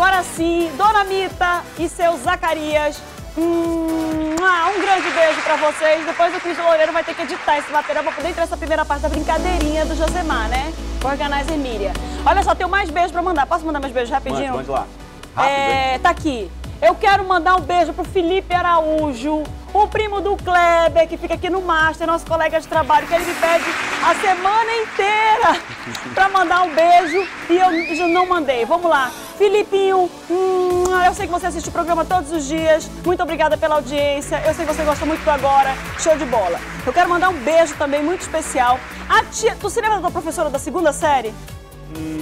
Agora sim, Dona Mita e seu Zacarias. Hum, ah, um grande beijo pra vocês. Depois o Cris Loureiro vai ter que editar esse material pra poder entrar nessa primeira parte da brincadeirinha do Josemar, né? Organizer Miriam. Olha só, tenho mais beijos pra mandar. Posso mandar mais beijos rapidinho? Mande, mande lá. Rápido, é, tá aqui. Eu quero mandar um beijo pro Felipe Araújo, o primo do Kleber, que fica aqui no Master, nosso colega de trabalho, que ele me pede a semana inteira para mandar um beijo e eu não mandei. Vamos lá. Filipinho, hum, eu sei que você assiste o programa todos os dias. Muito obrigada pela audiência. Eu sei que você gosta muito do agora. Show de bola. Eu quero mandar um beijo também muito especial. A tia, tu se lembra da professora da segunda série? Hum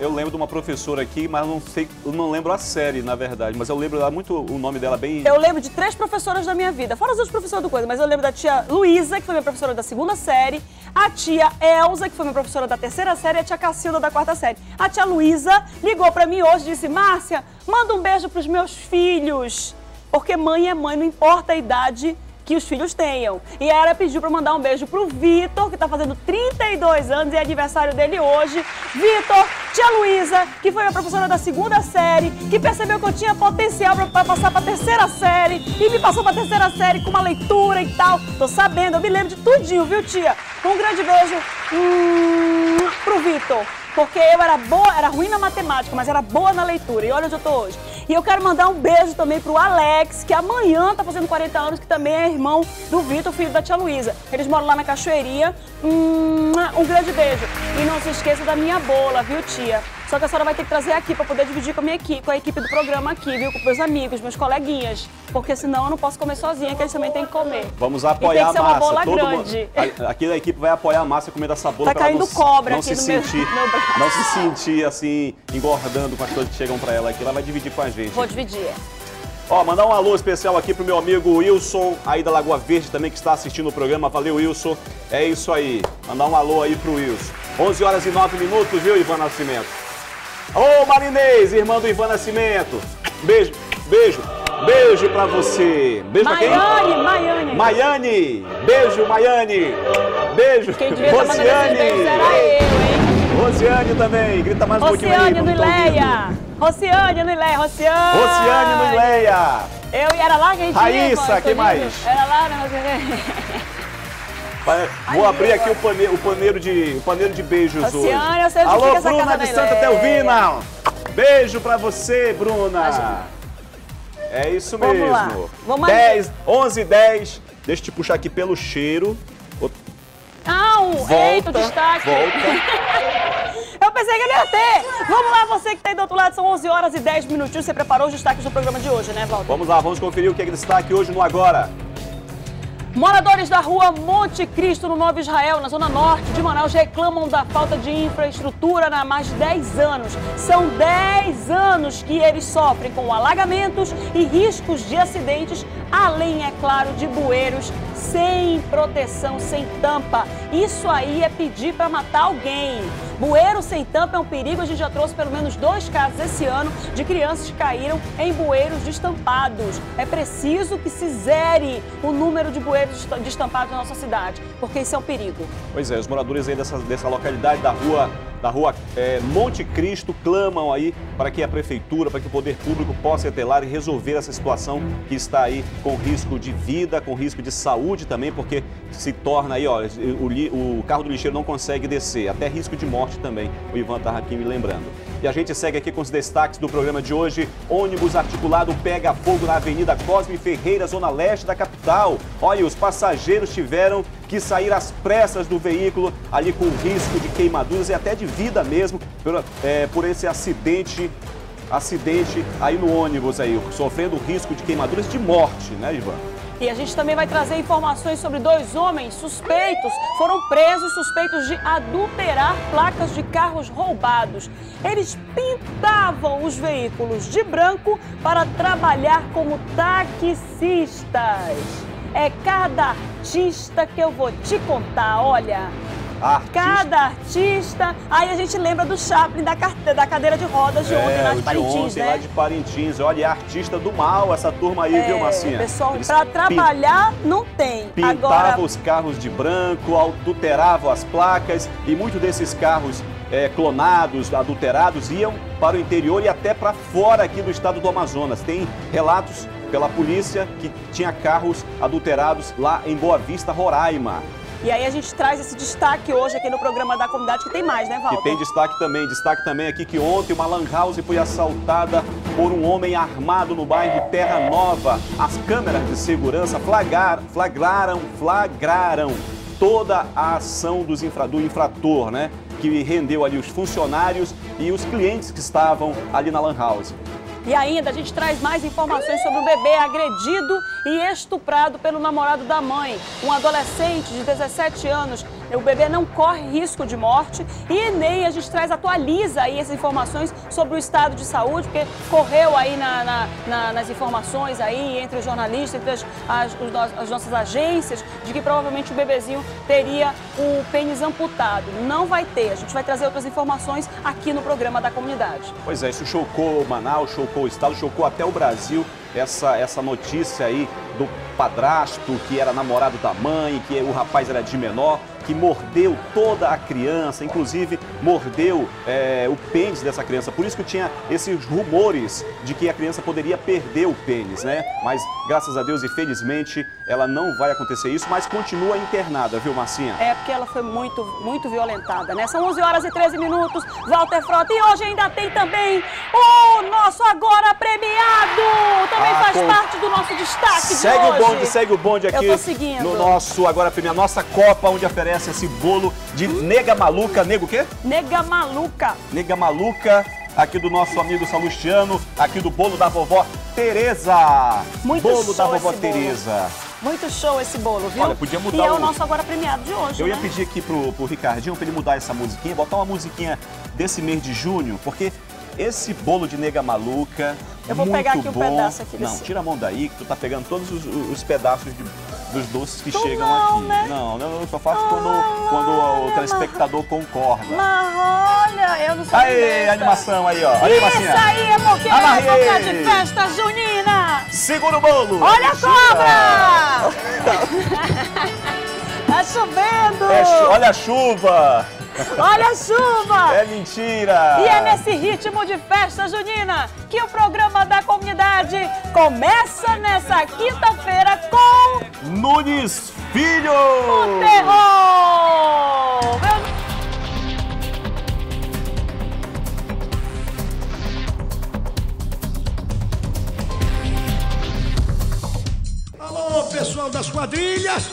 eu lembro de uma professora aqui, mas não sei, eu não lembro a série, na verdade, mas eu lembro muito o nome dela bem. Eu lembro de três professoras da minha vida, fora as outras professoras do coisa, mas eu lembro da tia Luísa, que foi minha professora da segunda série, a tia Elza, que foi minha professora da terceira série, e a tia Cacilda da quarta série. A tia Luísa ligou para mim hoje e disse: Márcia, manda um beijo pros meus filhos. Porque mãe é mãe, não importa a idade que os filhos tenham. E ela pediu para mandar um beijo pro Vitor, que está fazendo 32 anos e é aniversário dele hoje. Vitor, tia Luísa, que foi minha professora da segunda série, que percebeu que eu tinha potencial para passar para terceira série e me passou para terceira série com uma leitura e tal. Tô sabendo, eu me lembro de tudinho, viu, tia? Um grande beijo hum, pro Vitor porque eu era boa, era ruim na matemática, mas era boa na leitura. E olha onde eu tô hoje. E eu quero mandar um beijo também pro Alex, que amanhã tá fazendo 40 anos, que também é irmão do Vitor, filho da tia Luísa. Eles moram lá na Cachoeirinha. Hum, um grande beijo. E não se esqueça da minha bola, viu, tia? Só que a senhora vai ter que trazer aqui para poder dividir com a minha equipe, com a equipe do programa aqui, viu? Com meus amigos, meus coleguinhas. Porque senão eu não posso comer sozinha, que eles também têm que comer. Vamos apoiar a massa. Uma bola Todo grande. Mundo, aqui da equipe vai apoiar a massa comendo essa bola tá caindo não, cobra não aqui se no sentir, meu, meu Não se sentir assim, engordando com as coisas que chegam para ela aqui. Ela vai dividir com a gente. Vou dividir. Ó, mandar um alô especial aqui pro meu amigo Wilson, aí da Lagoa Verde também, que está assistindo o programa. Valeu, Wilson. É isso aí. Mandar um alô aí pro Wilson. 11 horas e 9 minutos, viu, Ivan Nascimento? Ô Marinês, irmã do Ivan Nascimento. Beijo, beijo, beijo pra você. Beijo Maiane, pra quem? Maiane. Maiane. Beijo, Maiane. Beijo. Quem devia Rosiane. era eu, hein? Rosiane também. Grita mais Rosiane um pouquinho aí. Rosiane no Ileia. Rosiane no Ileia. Rosiane. Rosiane no Ileia. Eu e era lá que a gente Raíssa, quem mais? Era lá, né, Rosiane? Vou abrir aqui o paneiro, o paneiro, de, o paneiro de beijos Oceana, hoje. Eu sei Alô, essa Bruna de Santa Telvina. Beijo pra você, Bruna. É isso Vamos mesmo. Lá. Vamos 10, 11 10. Deixa eu te puxar aqui pelo cheiro. Não, volta, eita, o destaque. Volta. Eu pensei que ele ia ter. Vamos lá, você que está aí do outro lado, são 11 horas e 10 minutinhos. Você preparou os destaques do programa de hoje, né, Walter? Vamos lá, vamos conferir o que é destaque hoje no Agora. Moradores da rua Monte Cristo, no Novo Israel, na zona norte de Manaus, reclamam da falta de infraestrutura há mais de 10 anos. São 10 anos que eles sofrem com alagamentos e riscos de acidentes, além, é claro, de bueiros sem proteção, sem tampa. Isso aí é pedir para matar alguém. Bueiro sem tampa é um perigo. A gente já trouxe pelo menos dois casos esse ano de crianças que caíram em bueiros destampados. É preciso que se zere o número de bueiros destampados na nossa cidade, porque isso é um perigo. Pois é, os moradores aí dessa, dessa localidade da rua da rua é, Monte Cristo clamam aí para que a prefeitura, para que o poder público possa etelar e resolver essa situação que está aí com risco de vida, com risco de saúde também, porque se torna aí, ó, o, o carro do lixeiro não consegue descer, até risco de morte também, o Ivan estava aqui me lembrando. E a gente segue aqui com os destaques do programa de hoje. Ônibus articulado pega fogo na Avenida Cosme Ferreira, zona leste da capital. Olha, os passageiros tiveram que sair às pressas do veículo, ali com risco de queimaduras e até de vida mesmo, por, é, por esse acidente acidente aí no ônibus aí, sofrendo risco de queimaduras de morte, né, Ivan? E a gente também vai trazer informações sobre dois homens suspeitos, foram presos suspeitos de adulterar placas de carros roubados. Eles pintavam os veículos de branco para trabalhar como taxistas. É cada artista que eu vou te contar, olha. Artista. Cada artista. Aí a gente lembra do Chaplin da, da cadeira de rodas de é, ontem lá de Parintins, de ontem, né? lá de Parintins. Olha, é artista do mal essa turma aí, é, viu, Massinha? Pessoal, Eles pra trabalhar não tem. Pintavam Agora... os carros de branco, adulteravam as placas e muitos desses carros é, clonados, adulterados, iam para o interior e até para fora aqui do estado do Amazonas. Tem relatos pela polícia que tinha carros adulterados lá em Boa Vista, Roraima. E aí a gente traz esse destaque hoje aqui no programa da comunidade, que tem mais, né, Walter? Que tem destaque também. Destaque também aqui que ontem uma lan house foi assaltada por um homem armado no bairro Terra Nova. As câmeras de segurança flagraram, flagraram, flagraram toda a ação dos infra, do infrator, né? Que rendeu ali os funcionários e os clientes que estavam ali na lan house. E ainda a gente traz mais informações sobre um bebê agredido e estuprado pelo namorado da mãe. Um adolescente de 17 anos o bebê não corre risco de morte e nem a gente traz, atualiza aí essas informações sobre o estado de saúde, porque correu aí na, na, na, nas informações aí entre os jornalistas, entre as, as, as, nossas agências, de que provavelmente o bebezinho teria o pênis amputado. Não vai ter, a gente vai trazer outras informações aqui no programa da comunidade. Pois é, isso chocou Manaus, chocou o estado, chocou até o Brasil, essa, essa notícia aí do padrasto que era namorado da mãe, que o rapaz era de menor que mordeu toda a criança, inclusive mordeu é, o pênis dessa criança. Por isso que tinha esses rumores de que a criança poderia perder o pênis, né? Mas graças a Deus e felizmente ela não vai acontecer isso, mas continua internada, viu, Marcinha? É, porque ela foi muito, muito violentada, né? São 11 horas e 13 minutos, Walter Frota. E hoje ainda tem também o nosso agora faz com... parte do nosso destaque segue de hoje. Segue o bonde, segue o bonde aqui. No nosso agora premiado, nossa Copa, onde oferece esse bolo de nega maluca. Nego o quê? Nega maluca. Nega maluca aqui do nosso amigo Salustiano, aqui do bolo da vovó Tereza. Muito bolo da vovó Tereza. Muito show esse bolo, viu? Olha, podia mudar E é o... o nosso agora premiado de hoje, Eu né? ia pedir aqui pro, pro Ricardinho pra ele mudar essa musiquinha, botar uma musiquinha desse mês de junho, porque esse bolo de nega maluca. Eu vou pegar aqui um bom. pedaço aqui desse. Não, tira a mão daí que tu tá pegando todos os, os pedaços de, dos doces que tu chegam não, aqui. Né? Não, eu só faço quando, quando o telespectador concorda. Mas olha, eu não sei. Aí, animação aí, ó. Aí, Isso aí é porque Amarrei. é época de festa junina. Segura o bolo. Olha a cobra! tá chovendo. É, olha a chuva. Olha a chuva! É mentira! E é nesse ritmo de festa junina que o programa da comunidade começa nessa quinta-feira com. Nunes Filho! O terror! Meu... Alô, pessoal das quadrilhas!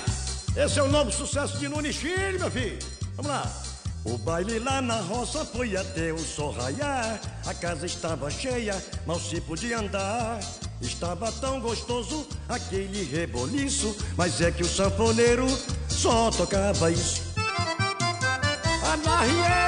Esse é o novo sucesso de Nunes Filho, meu filho. Vamos lá. O baile lá na roça foi até o sol raiar. A casa estava cheia, mal se podia andar. Estava tão gostoso aquele reboliço, mas é que o sanfoneiro só tocava isso. Anarriê!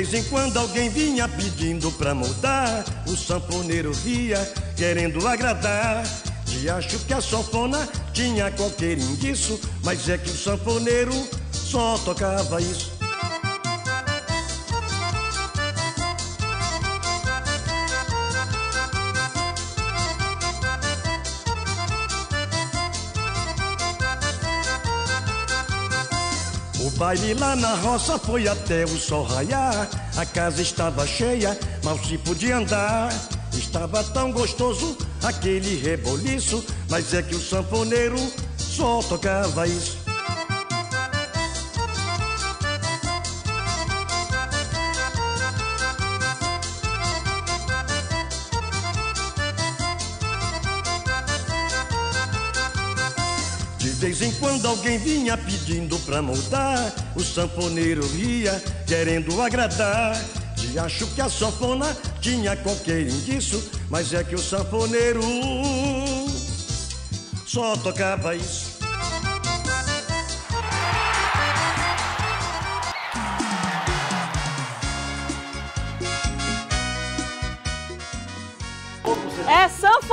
Vez em quando alguém vinha pedindo pra mudar, o sanfoneiro via, querendo agradar. De acho que a sanfona tinha qualquer indiço, mas é que o sanfoneiro só tocava isso. Baile lá na roça foi até o sol raiar. A casa estava cheia, mal se podia andar. Estava tão gostoso aquele reboliço, mas é que o sanfoneiro só tocava isso. Vez em quando alguém vinha pedindo pra mudar, o sanfoneiro ria, querendo agradar. De acho que a sanfona tinha qualquer indício, mas é que o sanfoneiro só tocava isso.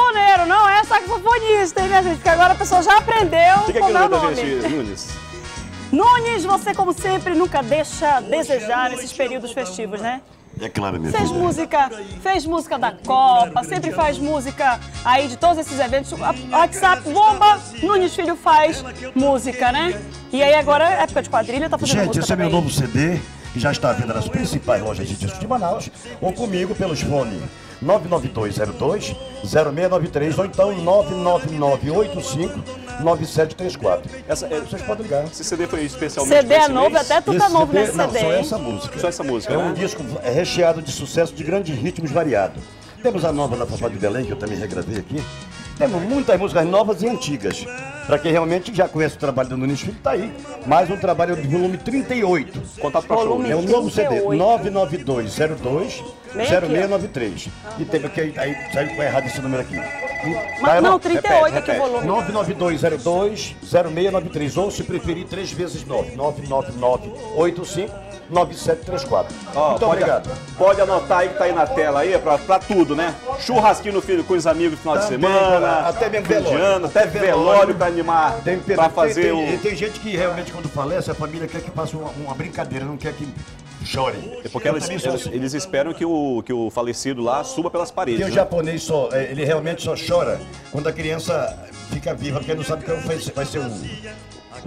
Sanfoneiro, não é saxofonista, hein, minha gente? Porque agora a pessoa já aprendeu Fica como é o aqui nome. gente, Nunes. Nunes, você como sempre nunca deixa a desejar nesses períodos festivos, né? É claro, minha Fez filha. música, fez música da Copa, sempre faz música aí de todos esses eventos. A- WhatsApp bomba, Nunes Filho faz música, né? E aí agora é época de quadrilha, tá fazendo Gente, música esse é meu também. novo CD, que já está à venda nas principais lojas de discos de Manaus, ou comigo pelos fones 99202-0693 ou então 99985-9734. Essa, é, Vocês podem ligar. esse CD foi especialmente CD é novo, mês? até tu tá Esse novo CD nesse não, CD. só hein? essa música. Só essa música, É né? um disco é, recheado de sucesso de grandes ritmos variados. Temos a nova da Fafá de Belém, que eu também regravei aqui. Temos muitas músicas novas e antigas. Para quem realmente já conhece o trabalho do Nunes Filho, tá aí. Mais um trabalho de volume 38. Contato pra show. Volume É um novo CD, 38. 99202 Bem aqui, ó. 0693. E teve que aí saiu com errado esse número aqui. E- Mas não, irmão? 38 aqui repete. o volume. 99202 0693 ou se preferir 3 vezes 9 999 85 9734. Ó, Muito pode, obrigado. Pode anotar aí que tá aí na tela aí, pra, pra tudo, né? Churrasquinho no filho com os amigos no final de Também, semana. até mesmo de velório. ano, até Até velório velório. pra animar, Tem, pra tem- fazer tem, o... tem gente que realmente quando falece, a família quer que faça uma, uma brincadeira, não quer que chore. É porque elas, elas- assim. eles esperam que o, que o falecido lá suba pelas paredes. Porque o né? japonês só, é, ele realmente só chora quando a criança fica viva, porque não sabe qual vai ser, vai ser o,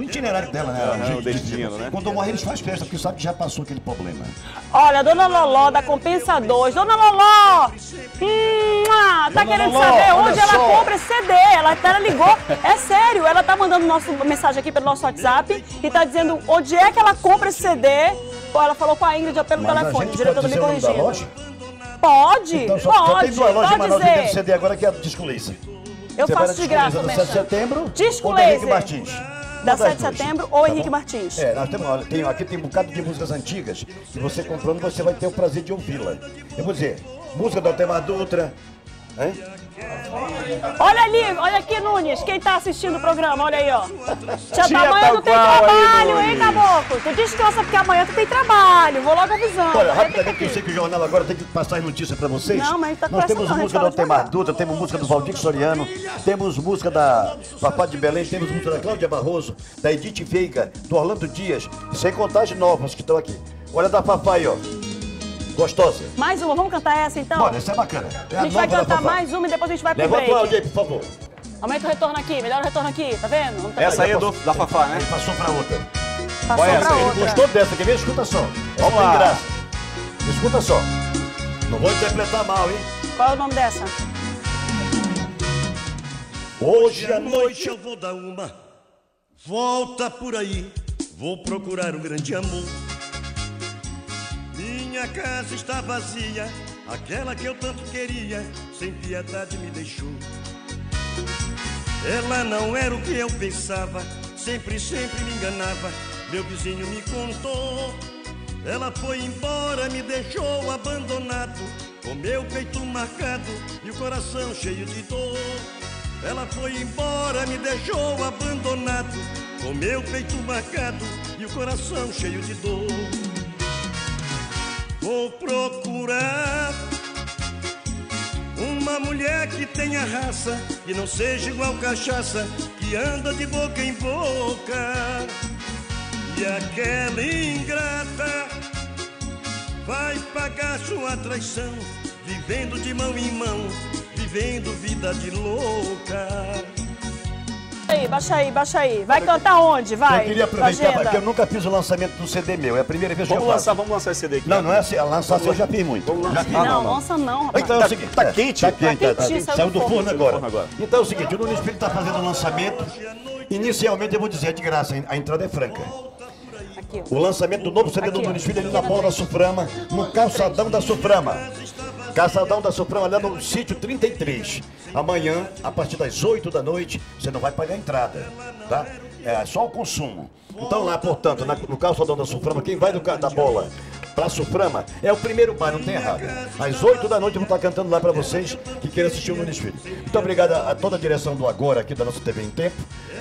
o itinerário dela, né? Jeito o de destino, né? Quando morre, eles fazem festa, porque sabe que já passou aquele problema. Olha, Dona Loló da Compensa 2. Dona Loló! Hum, ah, tá Dona querendo Loló, saber onde ela só. compra esse CD? Ela, ela ligou. É sério, ela tá mandando nosso, mensagem aqui pelo nosso WhatsApp e tá dizendo onde é que ela compra esse CD. Pô, Ela falou com a Ingrid pelo Mas telefone, o diretor pode me corrigindo. Pode, Então só, pode, tem duas lojas em pode Manaus dizer. CD agora, que é a Disco Lace. Eu Você faço de graça Disco o Lace da 7 de setembro Disco Laser. Martins. Da Uma das 7 de setembro ou Tá Henrique bom? Martins. É, nós temos, olha, tem, aqui tem um bocado de músicas antigas que você comprando você vai ter o prazer de ouvi-la. Eu vou dizer, música do Altemar Dutra, hein? Olha ali, olha aqui, Nunes, quem tá assistindo o programa, olha aí, ó. Tia, Tia Tamanha, tu tem Taqual aí, trabalho, hein, caboclo? Tu descansa porque amanhã tu tem trabalho, vou logo avisando. Olha, Amanhã rapidamente, tem que eu sei que o jornal agora tem que passar as notícias pra vocês. Não, mas tá com Nós temos não, música do Altemar. Dutra, temos música do Valdir Soriano, temos música da Papá de Belém, temos música da Cláudia Barroso, da Edith Veiga, do Orlando Dias, sem contar as novas que estão aqui. Olha da aí, ó. Gostosa. Mais uma, vamos cantar essa então? Olha, essa é bacana. É a gente vai cantar mais uma e depois a gente vai pro Levanta o áudio aí, por favor. Aumenta o retorno aqui, melhor o retorno aqui, tá vendo? Essa aí é do, da Fafá, né? Ele passou pra outra. Passou é essa outra. Gostou dessa? Quer ver? Escuta só. Vamos tem lá. graça. Escuta só. Não vou interpretar mal, hein? Qual é o nome dessa? Hoje à noite eu vou dar uma volta por aí, vou procurar um grande amor. Minha casa está vazia, aquela que eu tanto queria, sem piedade me deixou. Ela não era o que eu pensava, sempre, sempre me enganava. Meu vizinho me contou. Ela foi embora, me deixou abandonado, com meu peito marcado e o coração cheio de dor. Ela foi embora, me deixou abandonado, com meu peito marcado e o coração cheio de dor. Vou procurar uma mulher que tenha raça, que não seja igual cachaça, que anda de boca em boca. E aquela ingrata vai pagar sua traição, vivendo de mão em mão, vivendo vida de louca. Aí, baixa aí, baixa aí. Vai cantar onde? Vai. Eu queria aproveitar, porque eu nunca fiz o lançamento do CD meu, é a primeira vez que Vamos eu lançar, faço. vamos lançar esse CD aqui. Não, não é assim, a lançar assim eu já fiz muito. Vamos Já lançar. fiz. Não, não, não. nossa não, rapaz. Então é Tá- o seguinte, tá é, quente? Tá quente, tá, tá, quentinho, saiu saiu do do forno. forno agora. agora. Então é o seguinte, o Nunes Filho está fazendo o lançamento. Inicialmente eu vou dizer, é de graça, a entrada é franca. Aqui, O lançamento do novo CD do Aqui, ó. Nunes Filho ali na bola da Suframa, no calçadão da Suframa. Calçadão da Suframa, lá no sítio 33. Amanhã, a partir das 8 da noite, você não vai pagar a entrada, tá? É só o consumo. Então lá, portanto, na- no calçadão da Suframa, quem vai do, da bola pra Suframa é o primeiro bar, não tem errado. Às 8 da noite eu vou estar cantando lá pra vocês que queiram assistir o Nunes Filho. Muito obrigado a, toda a direção do Agora aqui da nossa TV em Tempo.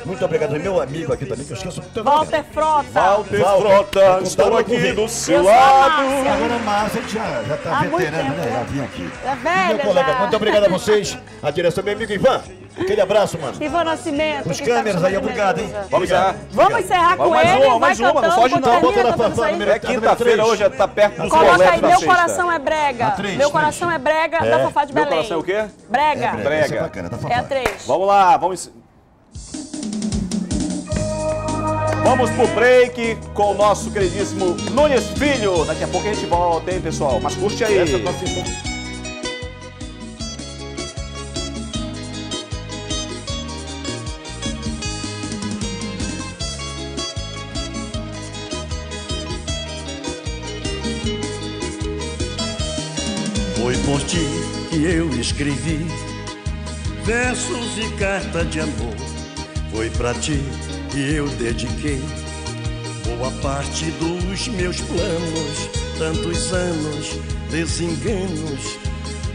Muito obrigado ao meu amigo aqui também, que eu esqueço. Walter Frota. Walter Walter, Frota, vou estou aqui do seu a lado. Agora a Márcia já, já tá né? né? Já vim aqui. É velha Meu colega, já. muito obrigado a vocês. A direção, meu amigo Ivan. Aquele abraço, mano. Ivan Nascimento. Os tá câmeras aí, obrigado, hein? Vamos lá. Vamos encerrar com mais ele. uma, mais uma, não foge não. Bota na número- É quinta-feira, hoje é- tá perto dos Coloca aí, da meu coração é brega. Três, meu três. coração é brega, da É. Fafá de Meu Belém. coração é o quê? Brega. É, Brega. É tá É a. 3. Vamos lá, vamos. Vamos pro break com o nosso queridíssimo Nunes Filho. Daqui a pouco a gente volta, hein, pessoal? Mas curte aí. Eu escrevi versos e carta de amor. Foi pra ti que eu dediquei boa parte dos meus planos. Tantos anos, desenganos,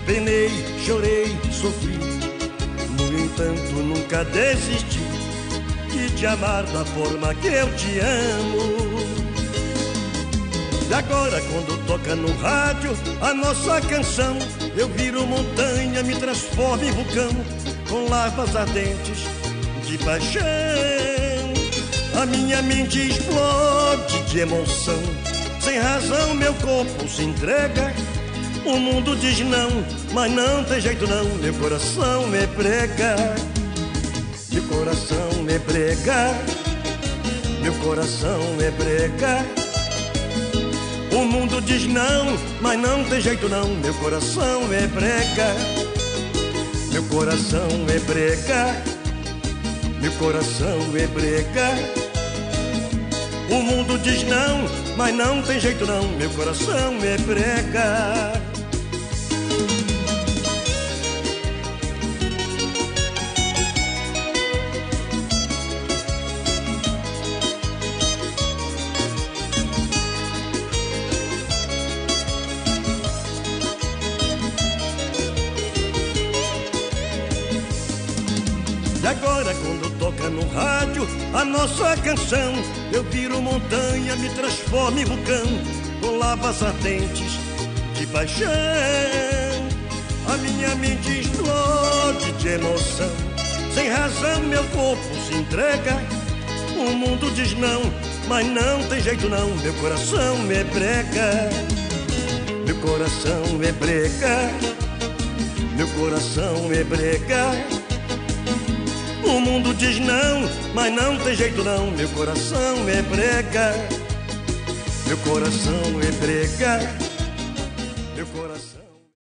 penei, chorei, sofri. No entanto, nunca desisti de te amar da forma que eu te amo. E agora quando toca no rádio a nossa canção Eu viro montanha, me transformo em vulcão Com lavas ardentes de paixão. A minha mente explode de emoção. Sem razão meu corpo se entrega. O mundo diz não, mas não tem jeito não. Meu coração me prega. Meu coração me prega. Meu coração me prega o mundo diz não, mas não tem jeito não. Meu coração é brega. Meu coração é brega. Meu coração é brega. O mundo diz não, mas não tem jeito não. Meu coração é brega. Nossa canção. Eu viro montanha, me transformo em vulcão. Com lavas ardentes de paixão. A minha mente explode de emoção. Sem razão meu corpo se entrega. O mundo diz não, mas não tem jeito não. Meu coração me prega. Meu coração me prega. Meu coração me prega o mundo diz não, mas não tem jeito não. Meu coração é brega. Meu coração é brega. Meu coração.